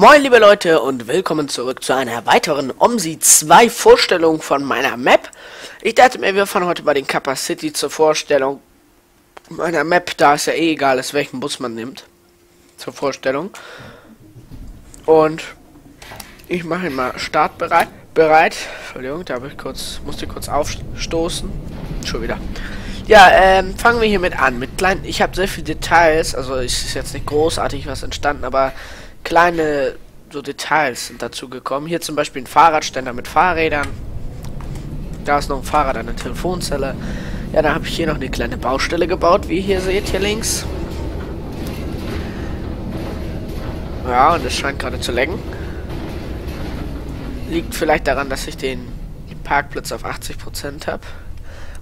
Moin liebe Leute und willkommen zurück zu einer weiteren OMSI 2 Vorstellung von meiner Map. Ich dachte mir, wir fahren heute bei den Kappa City zur Vorstellung meiner Map, da ist ja eh egal ist, welchen Bus man nimmt. Zur Vorstellung. Und ich mache ihn mal startbereit. Bereit. Entschuldigung, da habe ich kurz, musste kurz aufstoßen. Schon wieder. Ja, ähm, fangen wir hiermit an. Mit kleinen, ich habe sehr viele Details, also ist jetzt nicht großartig was entstanden, aber kleine so Details sind dazu gekommen. Hier zum Beispiel ein Fahrradständer mit Fahrrädern. Da ist noch ein Fahrrad an der Telefonzelle. Ja, da habe ich hier noch eine kleine Baustelle gebaut, wie ihr hier seht, hier links. Ja, und es scheint gerade zu lecken. Liegt vielleicht daran, dass ich den Parkplatz auf 80% habe.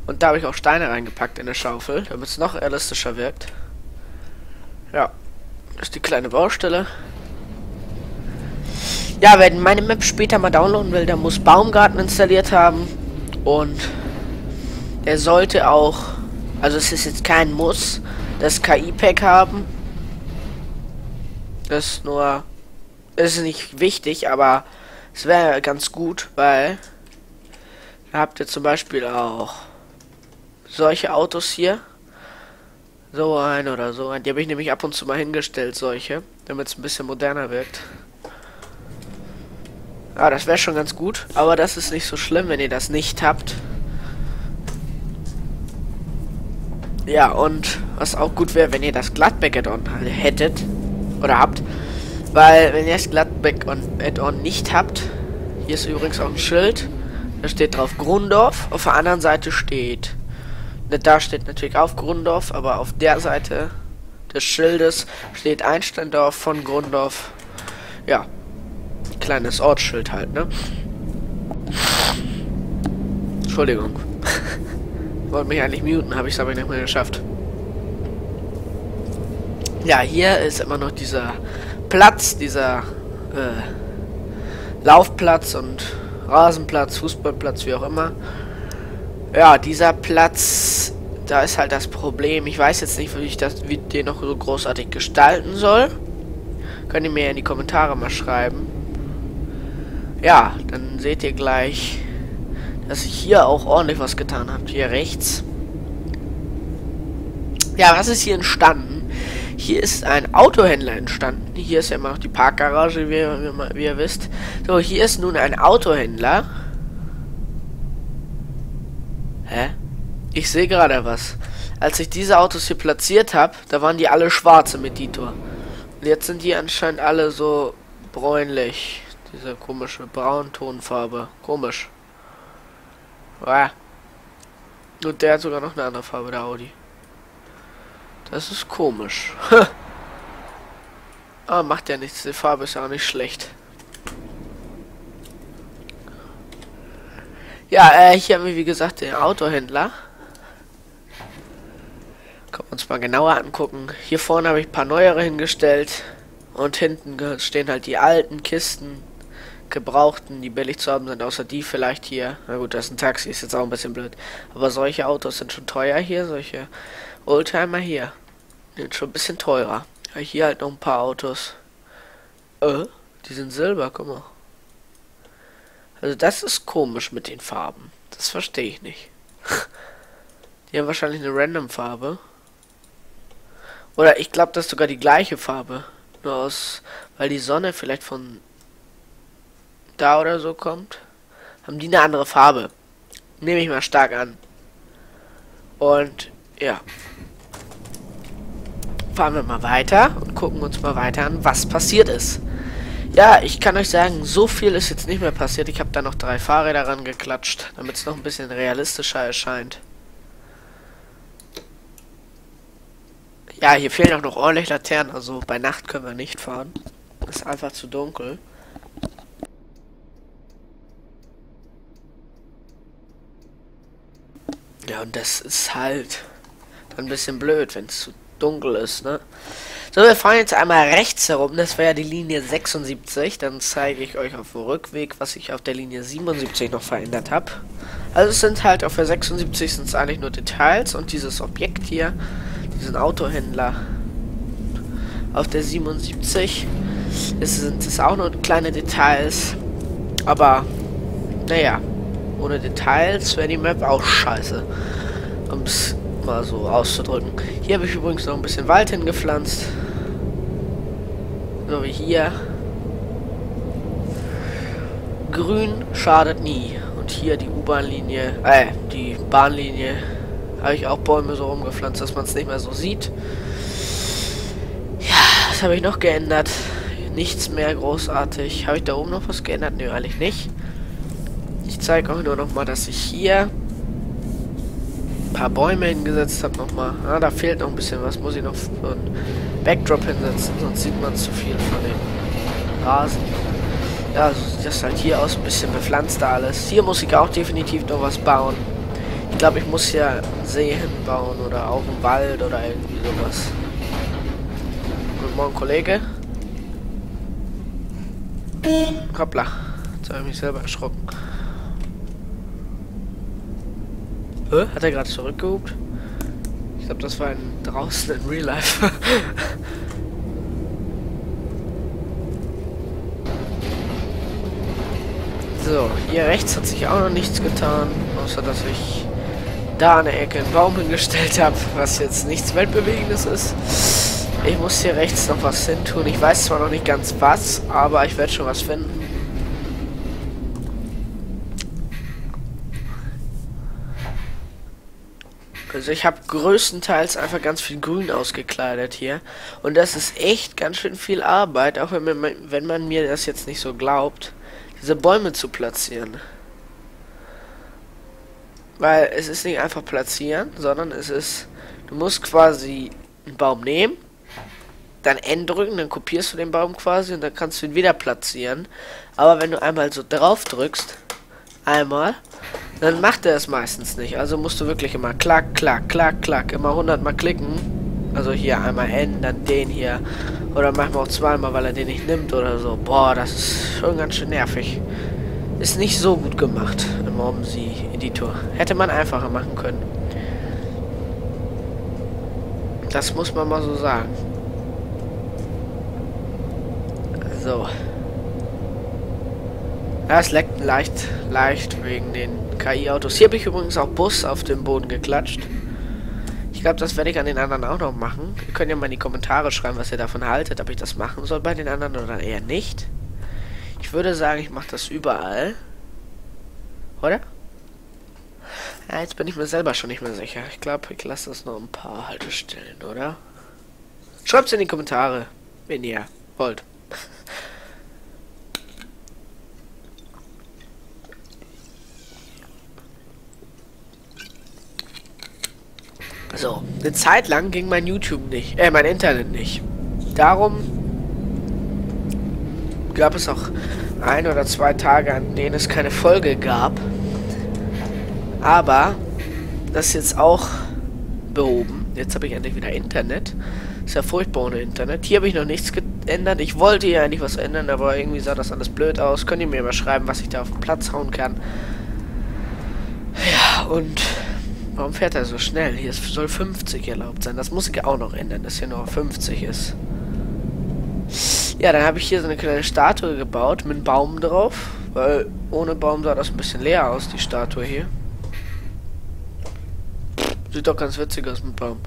Und da habe ich auch Steine reingepackt in der Schaufel, damit es noch realistischer wirkt. Ja, das ist die kleine Baustelle. Ja, wer meine Map später mal downloaden will, der muss Baumgarten installiert haben. Und er sollte auch, also es ist jetzt kein Muss, das KI-Pack haben. Das ist nur, ist nicht wichtig, aber es wäre ganz gut, weil da habt ihr zum Beispiel auch solche Autos hier. So ein oder so ein. Die habe ich nämlich ab und zu mal hingestellt, solche, damit es ein bisschen moderner wirkt. Ja, das wäre schon ganz gut. Aber das ist nicht so schlimm, wenn ihr das nicht habt. Ja, und was auch gut wäre, wenn ihr das Gladback-Add-on hättet. Oder habt. Weil, wenn ihr das Gladback-Add-on nicht habt, hier ist übrigens auch ein Schild. Da steht drauf Grundorf. Auf der anderen Seite steht... Ne, da steht natürlich auf Grundorf, aber auf der Seite des Schildes steht Einsteindorf von Grundorf. Ja, kleines Ortsschild halt, ne? Entschuldigung. Wollte mich eigentlich muten, habe ich es aber nicht mehr geschafft. Ja, hier ist immer noch dieser Platz, dieser äh, Laufplatz und Rasenplatz, Fußballplatz, wie auch immer. Ja, dieser Platz, da ist halt das Problem. Ich weiß jetzt nicht, wie ich das, wie den noch so großartig gestalten soll. Könnt ihr mir in die Kommentare mal schreiben. Ja, dann seht ihr gleich, dass ich hier auch ordentlich was getan habe. Hier rechts. Ja, was ist hier entstanden? Hier ist ein Autohändler entstanden. Hier ist ja immer noch die Parkgarage, wie, wie, wie ihr wisst. So, hier ist nun ein Autohändler. Hä? Ich sehe gerade was. Als ich diese Autos hier platziert habe, da waren die alle schwarze mit Editor. Und jetzt sind die anscheinend alle so bräunlich. Diese komische Brauntonfarbe. Komisch. Ah. Und der hat sogar noch eine andere Farbe, der Audi. Das ist komisch. ah, macht ja nichts. Die Farbe ist ja auch nicht schlecht. Ja, äh, hier haben wir wie gesagt den Autohändler. Können wir uns mal genauer angucken. Hier vorne habe ich ein paar neuere hingestellt. Und hinten stehen halt die alten Kisten gebrauchten, die billig zu haben sind, außer die vielleicht hier. Na gut, das ist ein Taxi, ist jetzt auch ein bisschen blöd. Aber solche Autos sind schon teuer hier, solche Oldtimer hier. Sind schon ein bisschen teurer. Ja, hier halt noch ein paar Autos. Äh, die sind silber, guck mal. Also das ist komisch mit den Farben. Das verstehe ich nicht. die haben wahrscheinlich eine random Farbe. Oder ich glaube, das ist sogar die gleiche Farbe. Nur aus, weil die Sonne vielleicht von da oder so kommt, haben die eine andere Farbe. Nehme ich mal stark an. Und ja. Fahren wir mal weiter und gucken uns mal weiter an, was passiert ist. Ja, ich kann euch sagen, so viel ist jetzt nicht mehr passiert. Ich habe da noch drei Fahrräder rangeklatscht, damit es noch ein bisschen realistischer erscheint. Ja, hier fehlen auch noch ordentlich Laternen, also bei Nacht können wir nicht fahren. Ist einfach zu dunkel. Ja, und das ist halt ein bisschen blöd, wenn es zu dunkel ist, ne? So, wir fahren jetzt einmal rechts herum. Das wäre ja die Linie 76. Dann zeige ich euch auf dem Rückweg, was ich auf der Linie 77 noch verändert habe. Also es sind halt auf der 76 sind es eigentlich nur Details und dieses Objekt hier, diesen Autohändler auf der 77. Es sind es auch nur kleine Details. Aber, naja, ohne Details wäre die Map auch scheiße. Um es mal so auszudrücken. Hier habe ich übrigens noch ein bisschen Wald hingepflanzt. So wie hier. Grün schadet nie. Und hier die U-Bahn-Linie, äh, die Bahnlinie, habe ich auch Bäume so umgepflanzt, dass man es nicht mehr so sieht. Ja, was habe ich noch geändert? Nichts mehr großartig. Habe ich da oben noch was geändert? Nö, eigentlich nicht. Zeige euch nur noch mal, dass ich hier ein paar Bäume hingesetzt habe nochmal. Ah, da fehlt noch ein bisschen was. Muss ich noch einen Backdrop hinsetzen, sonst sieht man zu viel von dem Rasen. Ja, so sieht das halt hier aus. Ein bisschen bepflanzter alles. Hier muss ich auch definitiv noch was bauen. Ich glaube, ich muss hier See hinbauen oder auch einen Wald oder irgendwie sowas. Guten Morgen, Kollege. Hoppla. Jetzt habe ich mich selber erschrocken. Hä? Hat er gerade zurückgehupt? Ich glaube, das war ein draußen in Real Life. so, hier rechts hat sich auch noch nichts getan, außer dass ich da an der Ecke einen Baum hingestellt habe, was jetzt nichts Weltbewegendes ist. Ich muss hier rechts noch was hin tun. Ich weiß zwar noch nicht ganz was, aber ich werde schon was finden. Also ich habe größtenteils einfach ganz viel Grün ausgekleidet hier. Und das ist echt ganz schön viel Arbeit, auch wenn man, wenn man mir das jetzt nicht so glaubt, diese Bäume zu platzieren. Weil es ist nicht einfach platzieren, sondern es ist, du musst quasi einen Baum nehmen, dann N drücken, dann kopierst du den Baum quasi und dann kannst du ihn wieder platzieren. Aber wenn du einmal so drauf drückst, einmal, dann macht er es meistens nicht. Also musst du wirklich immer klack, klack, klack, klack, immer 100 mal klicken. Also hier einmal N, dann den hier. Oder manchmal auch zweimal, weil er den nicht nimmt oder so. Boah, das ist schon ganz schön nervig. Ist nicht so gut gemacht im OpenSea-Editor. Hätte man einfacher machen können. Das muss man mal so sagen. So. Ja, es leckt leicht, leicht wegen den KI-Autos. Hier habe ich übrigens auch Bus auf dem Boden geklatscht. Ich glaube, das werde ich an den anderen auch noch machen. Ihr könnt ja mal in die Kommentare schreiben, was ihr davon haltet, ob ich das machen soll bei den anderen oder eher nicht. Ich würde sagen, ich mache das überall. Oder? Ja, jetzt bin ich mir selber schon nicht mehr sicher. Ich glaube, ich lasse das noch ein paar Haltestellen, oder? Schreibt es in die Kommentare, wenn ihr wollt. So, eine Zeit lang ging mein YouTube nicht, äh, mein Internet nicht. Darum gab es auch ein oder zwei Tage, an denen es keine Folge gab. Aber das ist jetzt auch behoben. Jetzt habe ich endlich wieder Internet. Ist ja furchtbar ohne Internet. Hier habe ich noch nichts geändert. Ich wollte hier eigentlich was ändern, aber irgendwie sah das alles blöd aus. Könnt ihr mir mal schreiben, was ich da auf den Platz hauen kann. Ja, und warum fährt er so schnell? Hier soll 50 erlaubt sein. Das muss ich auch noch ändern, dass hier nur 50 ist. Ja, dann habe ich hier so eine kleine Statue gebaut mit einem Baum drauf. Weil ohne Baum sah das ein bisschen leer aus, die Statue hier. Sieht doch ganz witzig aus mit Baum.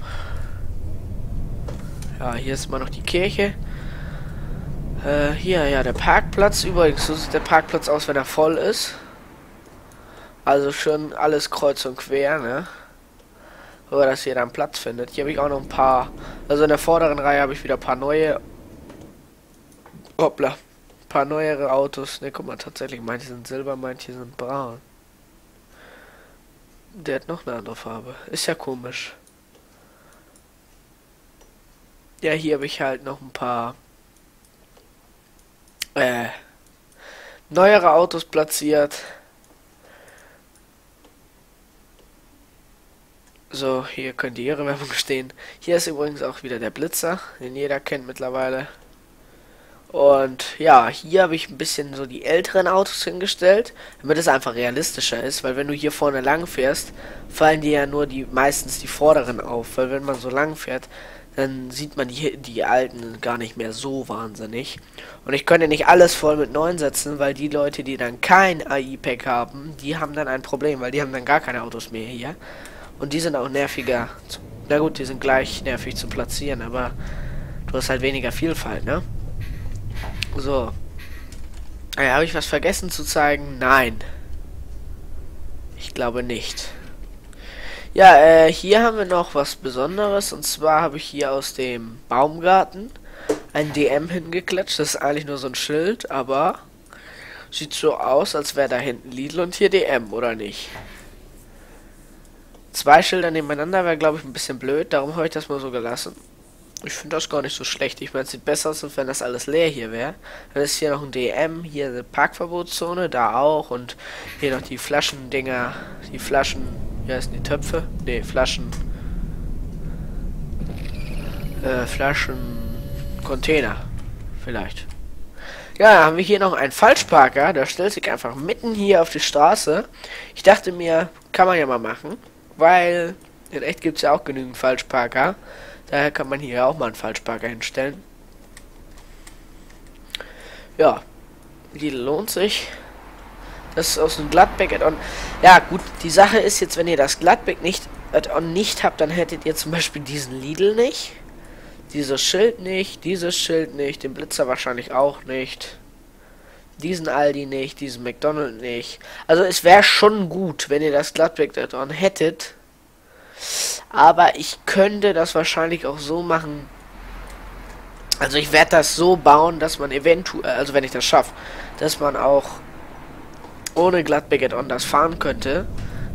Ja, hier ist immer noch die Kirche. Äh, hier, ja, der Parkplatz. Übrigens, so sieht der Parkplatz aus, wenn er voll ist. Also schon alles kreuz und quer, ne? Aber dass jeder einen Platz findet. Hier habe ich auch noch ein paar. Also in der vorderen Reihe habe ich wieder ein paar neue Hoppla. Ein paar neuere Autos. Ne, guck mal, tatsächlich, manche sind silber, manche sind braun. Der hat noch eine andere Farbe. Ist ja komisch. Ja, hier habe ich halt noch ein paar äh, neuere Autos platziert. So, hier könnte ihre Werbung stehen. Hier ist übrigens auch wieder der Blitzer, den jeder kennt mittlerweile. Und ja, hier habe ich ein bisschen so die älteren Autos hingestellt, damit es einfach realistischer ist, weil wenn du hier vorne lang fährst, fallen dir ja nur die meistens die vorderen auf, weil wenn man so lang fährt, dann sieht man die, die alten gar nicht mehr so wahnsinnig. Und ich könnte nicht alles voll mit neuen setzen, weil die Leute, die dann kein AI-Pack haben, die haben dann ein Problem, weil die haben dann gar keine Autos mehr hier. Und die sind auch nerviger. Na gut, die sind gleich nervig zu platzieren, aber du hast halt weniger Vielfalt, ne? So. Ja, habe ich was vergessen zu zeigen? Nein. Ich glaube nicht. Ja, äh, hier haben wir noch was Besonderes. Und zwar habe ich hier aus dem Baumgarten ein DM hingeklatscht. Das ist eigentlich nur so ein Schild, aber sieht so aus, als wäre da hinten Lidl und hier DM, oder nicht? Zwei Schilder nebeneinander wäre, glaube ich, ein bisschen blöd. Darum habe ich das mal so gelassen. Ich finde das gar nicht so schlecht. Ich meine, es sieht besser aus, als wenn das alles leer hier wäre. Dann ist hier noch ein DM, hier eine Parkverbotszone, da auch. Und hier noch die Flaschendinger, die Flaschen wie heißen die Töpfe? Ne, Flaschen. Äh, Flaschen. Container. Vielleicht. Ja, haben wir hier noch einen Falschparker. Der stellt sich einfach mitten hier auf die Straße. Ich dachte mir, kann man ja mal machen. Weil in echt gibt es ja auch genügend Falschparker. Daher kann man hier auch mal einen Falschparker hinstellen. Ja, die lohnt sich. Das ist aus dem Gladback Add-on. Ja, gut, die Sache ist jetzt, wenn ihr das Gladback nicht Add-on nicht habt, dann hättet ihr zum Beispiel diesen Lidl nicht. Dieses Schild nicht, dieses Schild nicht, den Blitzer wahrscheinlich auch nicht. Diesen Aldi nicht, diesen McDonald nicht. Also es wäre schon gut, wenn ihr das Gladback Add-on hättet. Aber ich könnte das wahrscheinlich auch so machen. Also ich werde das so bauen, dass man eventuell, also wenn ich das schaffe, dass man auch ohne Gladback Add-on das fahren könnte.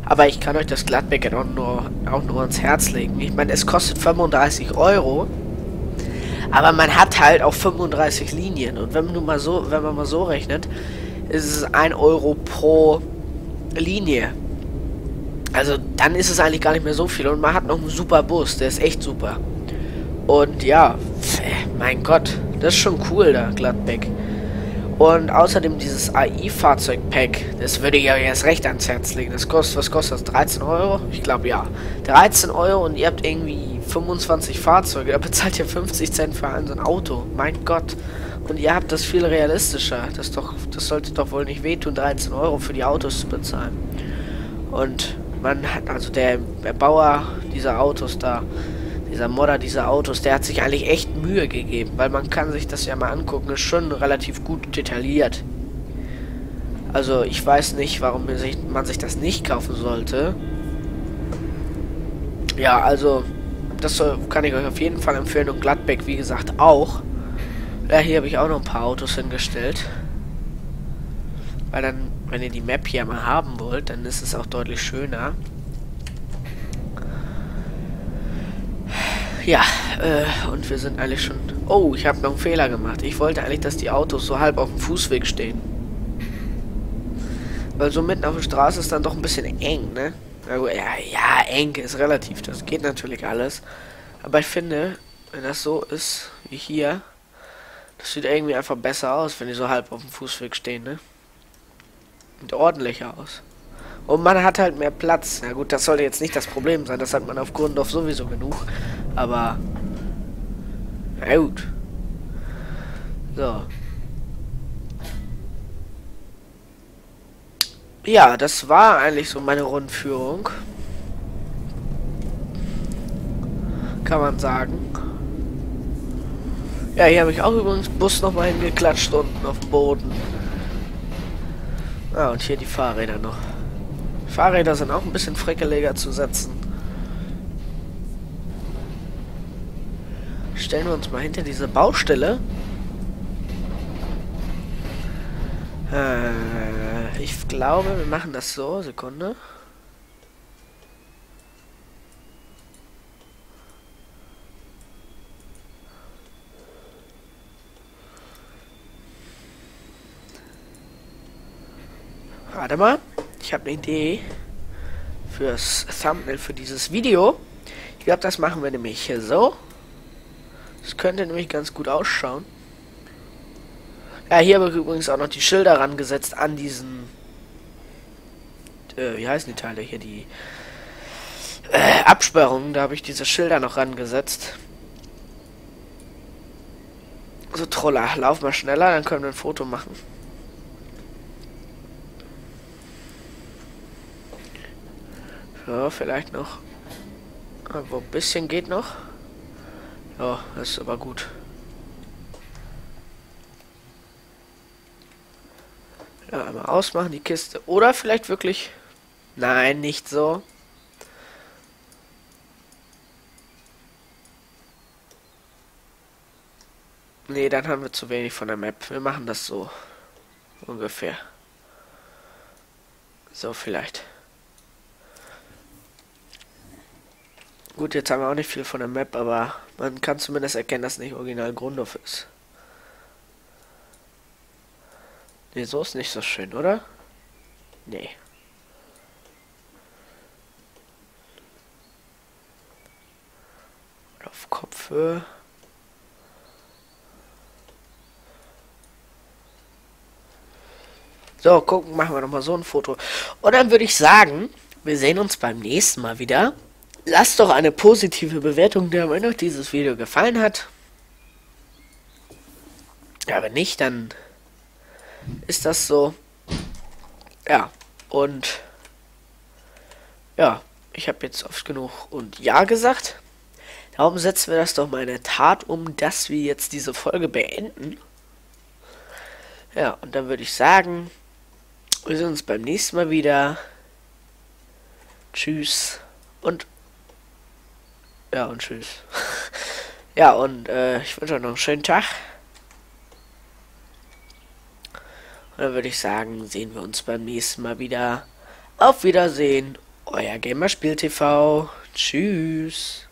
Aber ich kann euch das Gladback Add-on nur, auch nur ans Herz legen. Ich meine, es kostet 35 Euro. Aber man hat halt auch 35 Linien. Und wenn man mal so, wenn man mal so rechnet, ist es 1 Euro pro Linie. Also dann ist es eigentlich gar nicht mehr so viel. Und man hat noch einen super Bus, der ist echt super. Und ja, mein Gott, das ist schon cool da, Gladbeck. Und außerdem dieses AI-Fahrzeug-Pack, das würde ich euch erst recht ans Herz legen. Das kostet, was kostet das? 13 Euro? Ich glaube ja. 13 Euro und ihr habt irgendwie 25 Fahrzeuge. Da bezahlt ihr 50 Cent für ein so ein Auto. Mein Gott. Und ihr habt das viel realistischer. Das doch, das sollte doch wohl nicht wehtun, 13 Euro für die Autos zu bezahlen. Und man hat, also der, der Bauer dieser Autos da, dieser Modder dieser Autos, der hat sich eigentlich echt Mühe gegeben, weil man kann sich das ja mal angucken, ist schon relativ gut detailliert. Also ich weiß nicht, warum man sich, man sich das nicht kaufen sollte. Ja, also das kann ich euch auf jeden Fall empfehlen und Gladbeck, wie gesagt, auch. Ja, hier habe ich auch noch ein paar Autos hingestellt. Weil dann, wenn ihr die Map hier mal haben wollt, dann ist es auch deutlich schöner. Ja, äh, und wir sind eigentlich schon... Oh, ich habe noch einen Fehler gemacht. Ich wollte eigentlich, dass die Autos so halb auf dem Fußweg stehen. Weil so mitten auf der Straße ist dann doch ein bisschen eng, ne? Ja, ja, eng ist relativ. Das geht natürlich alles. Aber ich finde, wenn das so ist, wie hier, das sieht irgendwie einfach besser aus, wenn die so halb auf dem Fußweg stehen, ne? Und ordentlicher aus. Und man hat halt mehr Platz. Na gut, das sollte jetzt nicht das Problem sein. Das hat man auf Grundorf sowieso genug. Aber... Na gut. So. Ja, das war eigentlich so meine Rundführung. Kann man sagen. Ja, hier habe ich auch übrigens Bus nochmal hingeklatscht unten auf dem Boden. Ah, und hier die Fahrräder noch. Fahrräder sind auch ein bisschen frickeliger zu setzen. Stellen wir uns mal hinter diese Baustelle. Äh, ich glaube, wir machen das so. Sekunde. Warte mal. Ich habe eine Idee fürs Thumbnail für dieses Video. Ich glaube, das machen wir nämlich hier so. Das könnte nämlich ganz gut ausschauen. Ja, hier habe ich übrigens auch noch die Schilder rangesetzt an diesen... Äh, wie heißen die Teile hier? Die äh, Absperrungen. Da habe ich diese Schilder noch rangesetzt. So, Troller, lauf mal schneller, dann können wir ein Foto machen. Ja, vielleicht noch. Aber ein bisschen geht noch. Ja, das ist aber gut. Ja, einmal ausmachen die Kiste. Oder vielleicht wirklich... Nein, nicht so. Nee, dann haben wir zu wenig von der Map. Wir machen das so. Ungefähr. So vielleicht. Gut, jetzt haben wir auch nicht viel von der Map, aber man kann zumindest erkennen, dass nicht original Grundhof ist. Ne, so ist nicht so schön, oder? Nee. Auf Kopfhöhe. So, gucken, machen wir nochmal so ein Foto. Und dann würde ich sagen, wir sehen uns beim nächsten Mal wieder. Lasst doch eine positive Bewertung da, wenn euch dieses Video gefallen hat. Ja, wenn nicht, dann ist das so. Ja, und ja, ich habe jetzt oft genug und Ja gesagt. Darum setzen wir das doch mal in der Tat um, dass wir jetzt diese Folge beenden. Ja, und dann würde ich sagen, wir sehen uns beim nächsten Mal wieder. Tschüss und ja und tschüss. ja und äh, ich wünsche euch noch einen schönen Tag. Und dann würde ich sagen, sehen wir uns beim nächsten Mal wieder. Auf Wiedersehen, euer Gamerspiel TV. Tschüss.